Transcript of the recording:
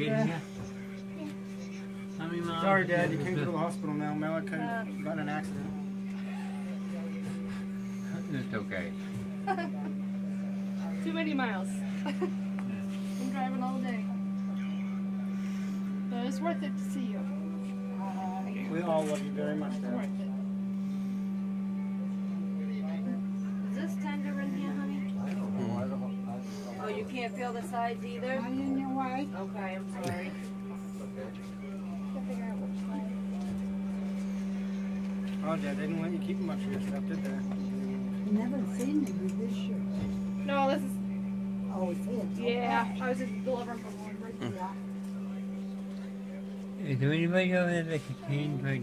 getting here? How many miles? Sorry, Dad, you came to the hospital now. Malachi uh, got in an accident. It's okay. Too many miles. I'm driving all day. But it's worth it to see you. We all love you very much, It's Dad. You can't feel the sides either? I'm in your way. Okay, I'm sorry. Oh, Dad, they didn't let you keep much of your stuff, did they? Never seen you with this shirt. No, this is Oh, it's it. yeah. I was just delivering from one. Yeah. Is there anybody over there that can change my